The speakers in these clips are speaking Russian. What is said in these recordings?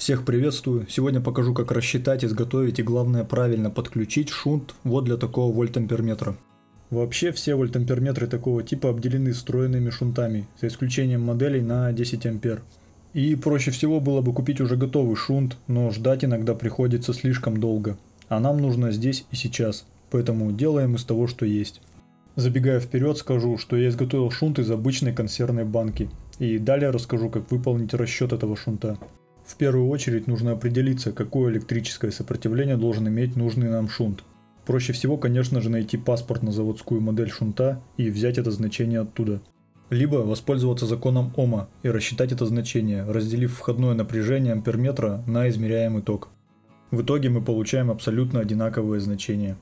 Всех приветствую! Сегодня покажу, как рассчитать, изготовить и главное правильно подключить шунт вот для такого вольтамперметра. Вообще все вольтамперметры такого типа обделены встроенными шунтами, за исключением моделей на 10 ампер. И проще всего было бы купить уже готовый шунт, но ждать иногда приходится слишком долго. А нам нужно здесь и сейчас, поэтому делаем из того, что есть. Забегая вперед, скажу, что я изготовил шунт из обычной консервной банки. И далее расскажу, как выполнить расчет этого шунта. В первую очередь нужно определиться, какое электрическое сопротивление должен иметь нужный нам шунт. Проще всего, конечно же, найти паспорт на заводскую модель шунта и взять это значение оттуда. Либо воспользоваться законом Ома и рассчитать это значение, разделив входное напряжение амперметра на измеряемый ток. В итоге мы получаем абсолютно одинаковые значения.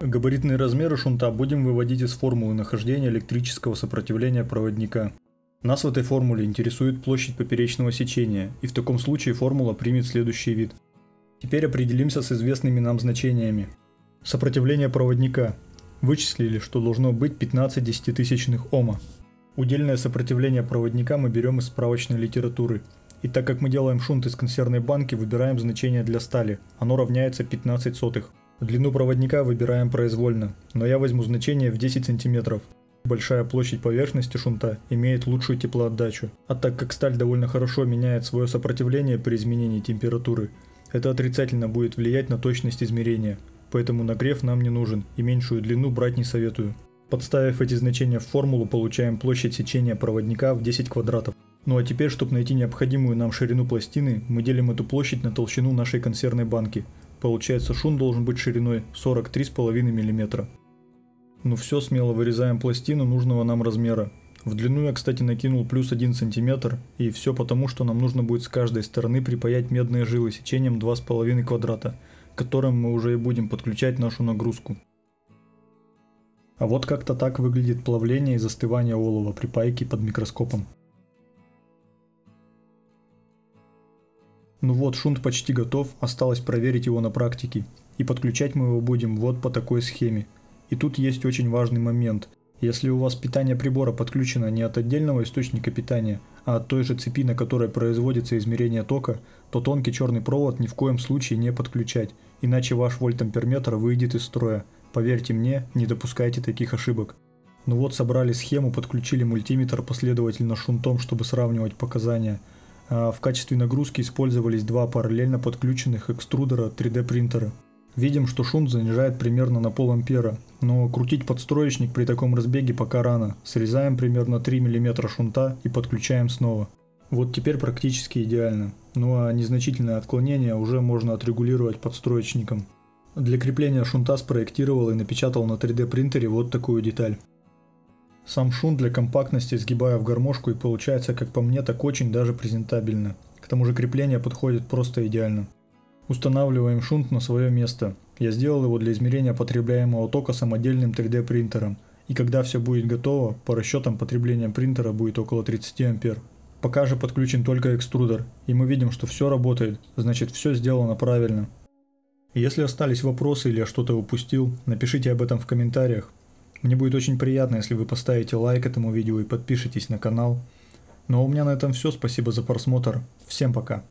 Габаритные размеры шунта будем выводить из формулы нахождения электрического сопротивления проводника. Нас в этой формуле интересует площадь поперечного сечения, и в таком случае формула примет следующий вид. Теперь определимся с известными нам значениями. Сопротивление проводника. Вычислили, что должно быть 15 десятитысячных Ома. Удельное сопротивление проводника мы берем из справочной литературы. И так как мы делаем шунт из консервной банки, выбираем значение для стали. Оно равняется 15 сотых. Длину проводника выбираем произвольно, но я возьму значение в 10 сантиметров. Большая площадь поверхности шунта имеет лучшую теплоотдачу, а так как сталь довольно хорошо меняет свое сопротивление при изменении температуры, это отрицательно будет влиять на точность измерения, поэтому нагрев нам не нужен и меньшую длину брать не советую. Подставив эти значения в формулу, получаем площадь сечения проводника в 10 квадратов. Ну а теперь, чтобы найти необходимую нам ширину пластины, мы делим эту площадь на толщину нашей консервной банки. Получается шунт должен быть шириной 43,5 мм. Ну все, смело вырезаем пластину нужного нам размера. В длину я, кстати, накинул плюс 1 см, и все потому, что нам нужно будет с каждой стороны припаять медные жилы сечением 2,5 квадрата, которым мы уже и будем подключать нашу нагрузку. А вот как-то так выглядит плавление и застывание олова при пайке под микроскопом. Ну вот, шунт почти готов, осталось проверить его на практике. И подключать мы его будем вот по такой схеме – и тут есть очень важный момент. Если у вас питание прибора подключено не от отдельного источника питания, а от той же цепи, на которой производится измерение тока, то тонкий черный провод ни в коем случае не подключать, иначе ваш вольтамперметр выйдет из строя. Поверьте мне, не допускайте таких ошибок. Ну вот собрали схему, подключили мультиметр последовательно шунтом, чтобы сравнивать показания. А в качестве нагрузки использовались два параллельно подключенных экструдера 3D принтера. Видим, что шунт занижает примерно на пол ампера, но крутить подстроечник при таком разбеге пока рано. Срезаем примерно 3 мм шунта и подключаем снова. Вот теперь практически идеально. Ну а незначительное отклонение уже можно отрегулировать подстроечником. Для крепления шунта спроектировал и напечатал на 3D принтере вот такую деталь. Сам шунт для компактности сгибаю в гармошку и получается как по мне так очень даже презентабельно. К тому же крепление подходит просто идеально. Устанавливаем шунт на свое место. Я сделал его для измерения потребляемого тока самодельным 3D принтером. И когда все будет готово, по расчетам потребление принтера будет около 30 ампер. Пока же подключен только экструдер, и мы видим, что все работает, значит все сделано правильно. Если остались вопросы или я что-то упустил, напишите об этом в комментариях. Мне будет очень приятно, если вы поставите лайк этому видео и подпишитесь на канал. Ну а у меня на этом все, спасибо за просмотр, всем пока.